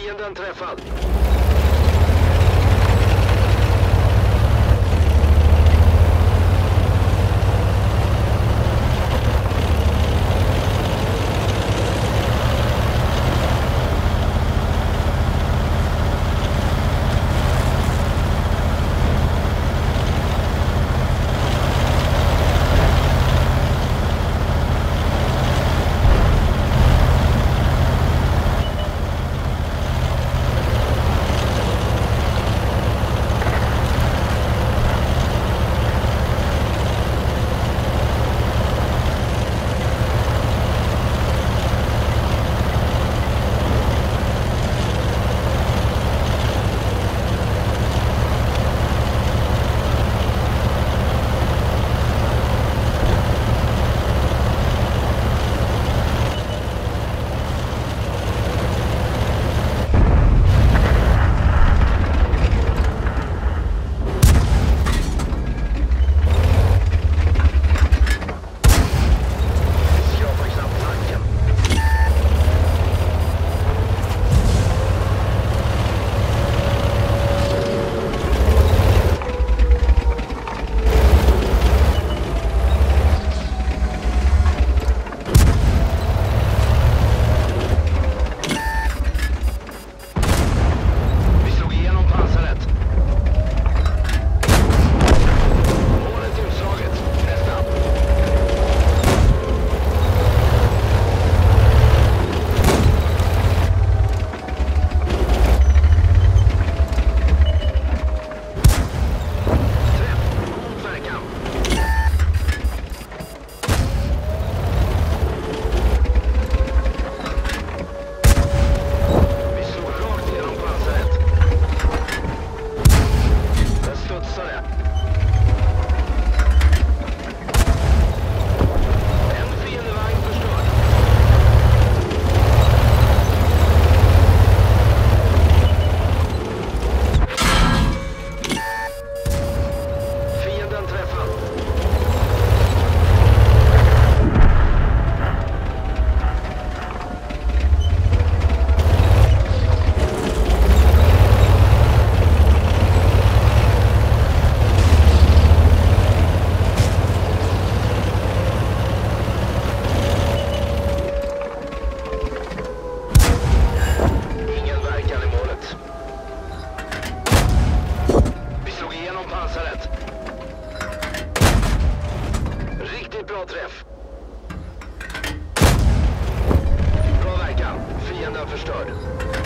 fienden träffad. Cheers.